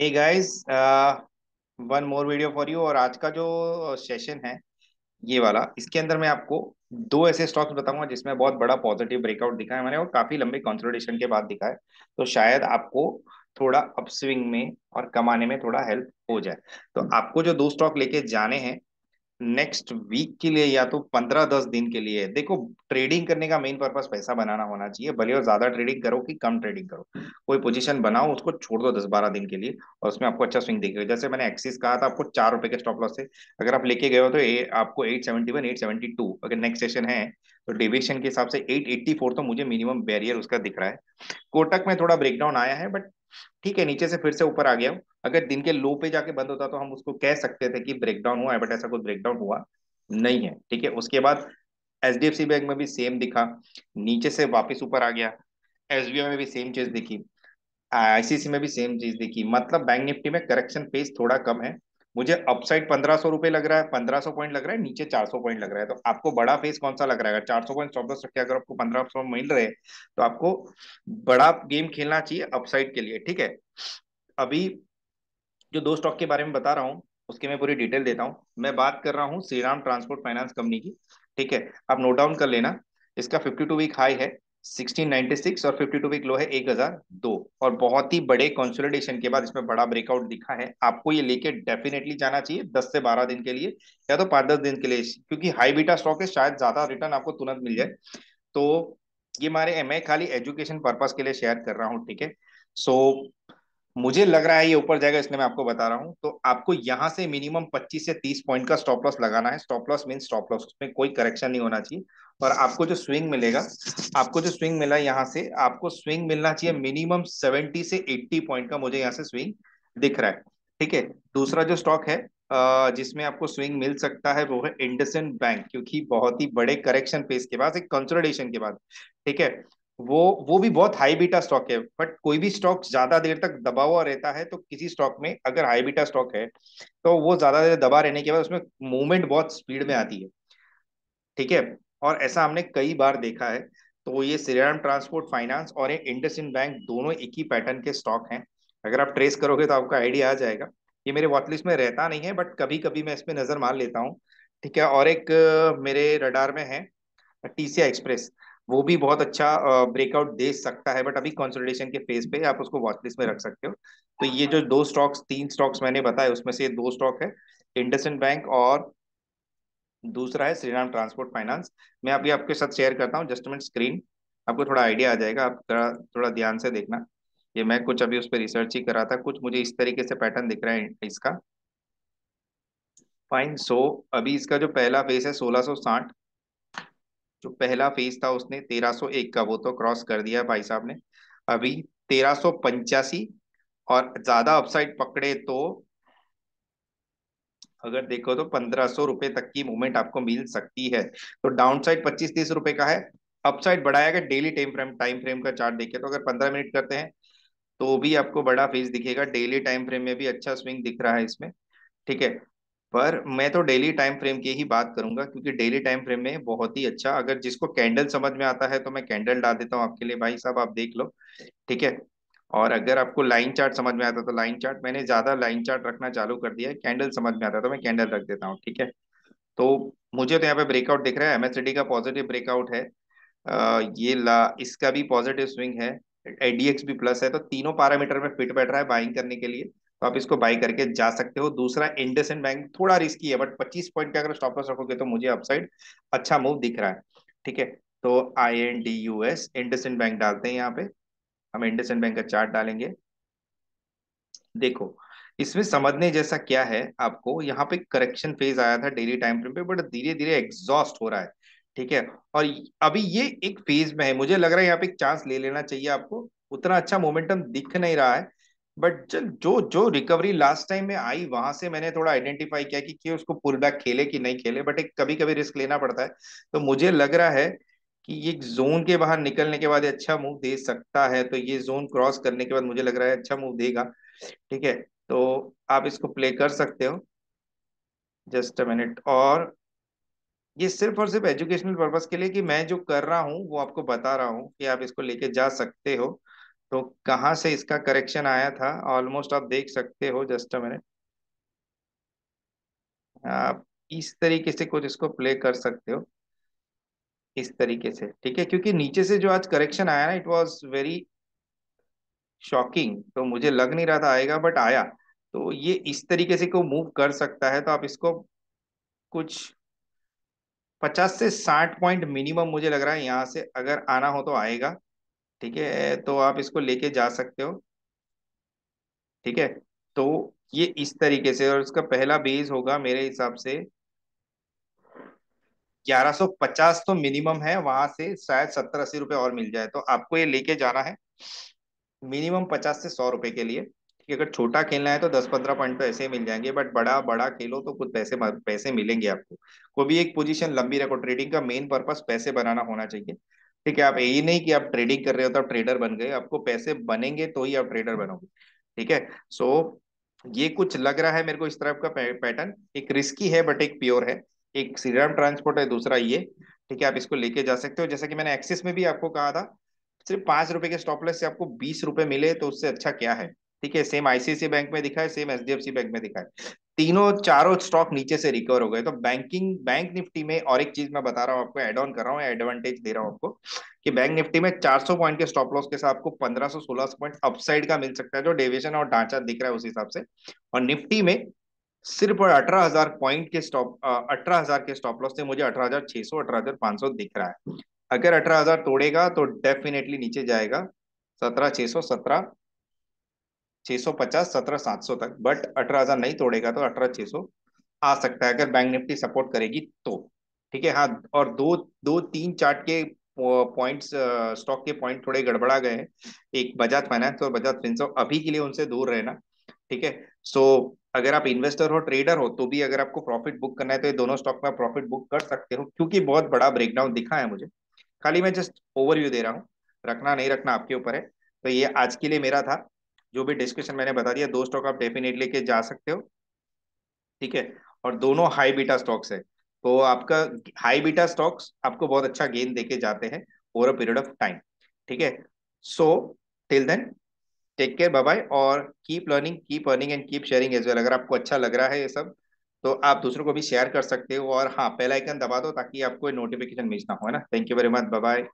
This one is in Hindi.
Hey guys one more video for you और आज का जो सेशन है, ये वाला, इसके अंदर मैं आपको दो ऐसे स्टॉक्स बताऊँगा जिसमें बहुत बड़ा पॉजिटिव ब्रेकआउट दिखा है मैंने और काफ़ी लंबे कंसोलिडेशन के बाद दिखा है। तो शायद आपको थोड़ा अपस्विंग में और कमाने में थोड़ा हेल्प हो जाए। तो आपको जो दो स्टॉक लेके जाने हैं नेक्स्ट वीक के लिए या तो पंद्रह दस दिन के लिए देखो ट्रेडिंग करने का मेन पर्पस पैसा बनाना होना चाहिए भले और ज़्यादा ट्रेडिंग करो कि कम ट्रेडिंग करो। कोई पोजीशन बनाओ उसको छोड़ दो दस बारह दिन के लिए और उसमें आपको अच्छा स्विंग दिखेगा। जैसे मैंने एक्सिस कहा था आपको चार रुपए के स्टॉप लॉस से। अगर आप लेके गए हो तो ए, आपको eight seventy one eight seventy two अगर नेक्स्ट सेशन है तो डिविएशन के हिसाब से एट एट्टी फोर तो मुझे मिनिमम बैरियर उसका दिख रहा है। कोटक में थोड़ा ब्रेकडाउन आया है बट ठीक है, नीचे से फिर से ऊपर आ गया अगर दिन के लो पे जाके बंद होता तो हम उसको कह सकते थे कि ब्रेकडाउन हुआ है बट ऐसा कोई ब्रेकडाउन हुआ नहीं है, ठीक है? उसके बाद एच बैंक में भी सेम दिखा। नीचे से वापिस ऊपर आ गया। एसबीआई में भी सेम चीज़ दिखी। आईसीसी में भी सेम चीज़ दिखी। मतलब बैंक निफ्टी में करेक्शन पेस थोड़ा कम है। मुझे अपसाइड पंद्रह सौ रुपए लग रहा है, पंद्रह सौ पॉइंट लग रहा है, नीचे चार सौ पॉइंट लग रहा है। तो आपको बड़ा फेस कौन सा लग रहा है? चार सौ पॉइंट स्टॉप रखे अगर आपको पंद्रह सौ मिल रहे तो आपको बड़ा गेम खेलना चाहिए अपसाइड के लिए, ठीक है? अभी जो दो स्टॉक के बारे में बता रहा हूँ, उसके मैं पूरी डिटेल देता हूँ। मैं बात कर रहा हूँ श्रीराम ट्रांसपोर्ट फाइनेंस कंपनी की, ठीक है? आप नोट डाउन कर लेना, इसका 52 वीक हाई है। 1696 और 52 वीक लो है 1002 और बहुत ही बड़े कंसोलिडेशन के बाद इसमें बड़ा ब्रेकआउट दिखा है। आपको ये लेके डेफिनेटली जाना चाहिए 10 से 12 दिन के लिए या तो पाँच दस दिन के लिए, क्योंकि हाई बीटा स्टॉक है, शायद ज़्यादा रिटर्न आपको तुरंत मिल जाए। तो ये मारे मैं खाली एजुकेशन पर्पज के लिए शेयर कर रहा हूँ, ठीक है? सो मुझे लग रहा है ये ऊपर जाएगा, इसलिए मैं आपको बता रहा हूँ। तो आपको यहाँ से मिनिमम 25 से 30 पॉइंट का स्टॉप लॉस लगाना है। Stop loss mean stop loss उसमें कोई करेक्शन नहीं होना चाहिए। और आपको जो स्विंग मिलेगा, आपको जो स्विंग मिला यहाँ से, आपको स्विंग मिलना चाहिए मिनिमम 70 से 80 पॉइंट का मुझे यहाँ से स्विंग दिख रहा है। ठीक है? दूसरा जो स्टॉक है जिसमें आपको स्विंग मिल सकता है वो है इंडसेंड बैंक क्योंकि बहुत ही बड़े करेक्शन पेस के बाद एक कंसोलिडेशन के बाद। ठीक है? वो वो भी बहुत हाई बीटा स्टॉक है बट कोई भी स्टॉक ज़्यादा देर तक दबा हुआ रहता है तो किसी स्टॉक में अगर हाई बीटा स्टॉक है तो वो ज़्यादा देर दबा रहने के बाद उसमें मूवमेंट बहुत स्पीड में आती है। ठीक है? और ऐसा हमने कई बार देखा है तो ये श्रीराम ट्रांसपोर्ट फाइनेंस और ये इंडसइंड बैंक दोनों एक ही पैटर्न के स्टॉक हैं। अगर आप ट्रेस करोगे तो आपका आइडिया आ जाएगा। ये मेरे वॉटलिस्ट में रहता नहीं है बट कभी कभी मैं इसमें नज़र मार लेता हूँ। ठीक है, और एक मेरे रडार में है टीसीआई एक्सप्रेस वो भी बहुत अच्छा ब्रेकआउट दे सकता है बट अभी कंसोलिडेशन के फ़ेज़ पे आप उसको वॉच लिस्ट में रख सकते हो। तो ये जो दो स्टॉक्स तीन स्टॉक्स मैंने बताए, उसमें से दो स्टॉक है इंडसेंड बैंक और दूसरा है श्रीराम ट्रांसपोर्ट फाइनेंस। मैं अभी आपके साथ शेयर करता हूँ जस्ट मिनट स्क्रीन आपको थोड़ा आइडिया आ जाएगा, आप थोड़ा थोड़ा ध्यान से देखना। ये मैं कुछ अभी उस पर रिसर्च ही कर रहा था, कुछ मुझे इस तरीके से पैटर्न दिख रहा है इसका। फाइन सो अभी इसका जो पहला फेस है, सोलह सौ साठ। जो पहला फ़ेज़ था उसने 1301 का, वो तो क्रॉस कर दिया भाई साहब ने। अभी तेरह और ज़्यादा अपसाइड पकड़े तो अगर देखो तो पंद्रह सौ रुपए तक की मूवमेंट आपको मिल सकती है। तो डाउन साइड पच्चीस तीस रुपए का है। अपसाइड बढ़ाएगा daily time frame time frame का चार्ट देखे तो अगर पंद्रह मिनट करते हैं तो भी आपको बड़ा फ़ेज़ दिखेगा। डेली टाइम फ्रेम में भी अच्छा स्विंग दिख रहा है इसमें, ठीक है? पर मैं तो डेली टाइम फ्रेम की ही बात करूँगा, क्योंकि डेली टाइम फ्रेम में बहुत ही अच्छा अगर जिसको कैंडल समझ में आता है तो मैं कैंडल डाल देता हूँ आपके लिए। भाई साहब, आप देख लो, ठीक है? और अगर आपको लाइन चार्ट समझ में आता तो लाइन चार्ट मैंने ज़्यादा लाइन चार्ट रखना चालू कर दिया है। कैंडल समझ में आता तो मैं कैंडल रख देता हूँ ठीक है? तो मुझे तो यहाँ पे ब्रेकआउट दिख रहा है एमएसडी का पॉजिटिव ब्रेकआउट है। आ, ये ला इसका भी पॉजिटिव स्विंग है एडीएक्स भी प्लस है तो तीनों पैरामीटर में फिट बैठ रहा है बाइंग करने के लिए। तो आप इसको बाई करके जा सकते हो। दूसरा इंडसेंड बैंक थोड़ा रिस्की है बट 25 पॉइंट का अगर स्टॉप लॉस रखोगे तो मुझे अपसाइड अच्छा मूव दिख रहा है ठीक है? तो I N D U S IndusInd bank डालते हैं यहाँ पे। हम इंडसेंड बैंक का चार्ट डालेंगे। देखो इसमें समझने जैसा क्या है आपको यहाँ पे करेक्शन फ़ेज़ आया था डेली टाइम फ्रेम पे बट धीरे धीरे एग्जॉस्ट हो रहा है ठीक है? और अभी ये एक फ़ेज़ में है मुझे लग रहा है यहाँ पे एक चांस ले लेना चाहिए आपको उतना अच्छा मोमेंटम दिख नहीं रहा है बट जो जो रिकवरी लास्ट टाइम में आई वहाँ से मैंने थोड़ा आइडेंटिफाई किया कि, कि उसको पुल बैक खेले कि नहीं खेले बट एक कभी कभी रिस्क लेना पड़ता है। तो मुझे लग रहा है कि ये जोन के बाहर निकलने के बाद अच्छा मूव दे सकता है तो ये जोन क्रॉस करने के बाद मुझे लग रहा है अच्छा मूव देगा। ठीक है तो आप इसको प्ले कर सकते हो। जस्ट अ मिनट और ये सिर्फ़ और सिर्फ़ एजुकेशनल पर्पज के लिए कि मैं जो कर रहा हूँ, वो आपको बता रहा हूँ कि आप इसको लेके जा सकते हो। तो कहाँ से इसका करेक्शन आया था? ऑलमोस्ट आप देख सकते हो जस्ट अ मिनट आप इस तरीके से कुछ इसको प्ले कर सकते हो। इस तरीके से, ठीक है? क्योंकि नीचे से जो आज करेक्शन आया ना इट वाज वेरी शॉकिंग तो मुझे लग नहीं रहा था आएगा बट आया। तो ये इस तरीके से को मूव कर सकता है तो आप इसको कुछ पचास से साठ पॉइंट मिनिमम मुझे लग रहा है यहाँ से अगर आना हो तो आएगा, ठीक है? तो आप इसको लेके जा सकते हो, ठीक है? तो ये इस तरीके से, और इसका पहला बेस होगा मेरे हिसाब से 1150 तो मिनिमम है, वहाँ से शायद सत्तर अस्सी रुपए और मिल जाए। तो आपको ये लेके जाना है मिनिमम पचास से सौ रुपए के लिए। है, अगर छोटा खेलना है तो दस पंद्रह पॉइंट तो ऐसे ही मिल जाएँगे बट बड़ा बड़ा खेलो तो कुछ पैसे पैसे मिलेंगे आपको। कोई भी एक पोजीशन लंबी रखो ट्रेडिंग का मेन पर्पस पैसे बनाना होना चाहिए। ठीक है, आप यही नहीं कि आप ट्रेडिंग कर रहे हो तो आप ट्रेडर बन गए, आपको पैसे बनेंगे तो ही आप ट्रेडर बनोगे। ठीक है सो ये कुछ लग रहा है मेरे को इस तरह का पैटर्न एक रिस्की है बट एक प्योर है। एक श्रीराम ट्रांसपोर्ट है, दूसरा ये। ठीक है, आप इसको लेके जा सकते हो। जैसा कि मैंने एक्सिस में भी आपको कहा था, सिर्फ़ पाँच रुपए के स्टॉप लॉस से आपको बीस रुपए मिले तो उससे अच्छा क्या है? ठीक है सेम आईसीआईसी बैंक में दिखा है सेम एचडीएफसी बैंक में दिखा है। तीनों, चारों स्टॉक नीचे से रिकवर हो गए। तो बैंकिंग बैंक निफ्टी में और एक चीज़ मैं बता रहा हूँ आपको एड ऑन कर रहा हूँ एडवांटेज दे रहा हूँ आपको, कि बैंक निफ्टी में 400 पॉइंट के स्टॉप लॉस के साथ आपको 1500 1600 पॉइंट अपसाइड का मिल सकता है, जो डेविएशन और ढांचा दिख रहा है उस हिसाब से। और निफ्टी में सिर्फ़ और अठारह हज़ार पॉइंट के स्टॉप अठारह हज़ार के स्टॉप लॉस से मुझे अठारह हज़ार छह सौ, अठारह हज़ार पाँच सौ दिख रहा है। अगर अठारह हज़ार तोड़ेगा तो डेफिनेटली नीचे जाएगा। सत्रह छह सौ, सत्रह, छह सौ पचास, सत्रह सात सौ तक। बट अठारह हज़ार नहीं तोड़ेगा तो अठारह छह सौ आ सकता है। अगर बैंक निफ्टी सपोर्ट करेगी तो। ठीक है हाँ और दो दो, तीन चार्ट के पॉइंट्स स्टॉक के पॉइंट थोड़े गड़बड़ा गए हैं। एक बजाज फाइनेंस और बजाज फिंसो अभी के लिए उनसे दूर रहना। ठीक है सो अगर आप इन्वेस्टर हो ट्रेडर हो तो भी अगर आपको प्रॉफिट बुक करना है तो ये दोनों स्टॉक में प्रॉफिट बुक कर सकते हो, क्योंकि बहुत बड़ा ब्रेकडाउन दिखा है मुझे। खाली मैं जस्ट ओवरव्यू दे रहा हूँ। रखना नहीं रखना आपके ऊपर है। तो ये आज के लिए मेरा था। जो भी डिस्कशन मैंने बता दिया, दो स्टॉक आप डेफिनेटली के जा सकते हो। ठीक है? और दोनों हाई बीटा स्टॉक्स है। तो आपका हाई बीटा स्टॉक्स आपको बहुत अच्छा गेन देके जाते हैं over a period of time ठीक है? So till then take care bye bye और keep learning keep earning and keep sharing as well अगर आपको अच्छा लग रहा है ये सब तो आप दूसरों को भी शेयर कर सकते हो और हाँ पहला आइकन दबा दो ताकि आपको नोटिफिकेशन मिस ना हो, है ना? Thank you very much bye bye